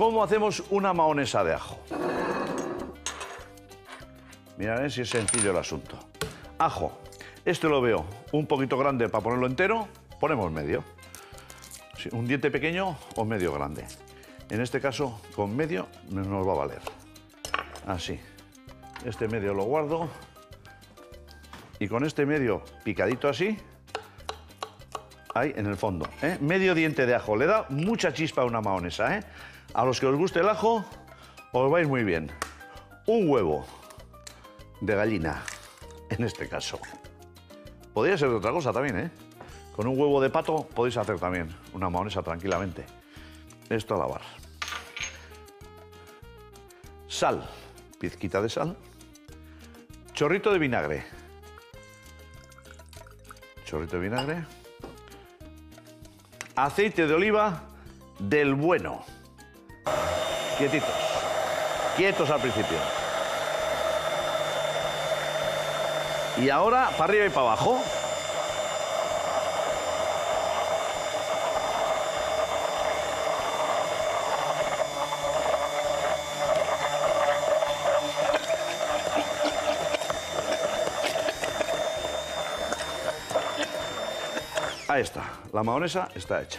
¿Cómo hacemos una mahonesa de ajo? Mirad si es sencillo el asunto. Ajo. Este lo veo un poquito grande para ponerlo entero, ponemos medio. Un diente pequeño o medio grande. En este caso, con medio nos va a valer. Así. Este medio lo guardo. Y con este medio picadito así, ahí en el fondo. ¿eh? Medio diente de ajo. Le da mucha chispa a una mahonesa. ¿eh? A los que os guste el ajo, os vais muy bien. Un huevo de gallina, en este caso. Podría ser de otra cosa también, ¿eh? Con un huevo de pato podéis hacer también una mahonesa tranquilamente. Esto a lavar. Sal, pizquita de sal. Chorrito de vinagre. Chorrito de vinagre. Aceite de oliva del bueno. Quietitos. Quietos al principio. Y ahora para arriba y para abajo. Ahí está, la mahonesa está hecha.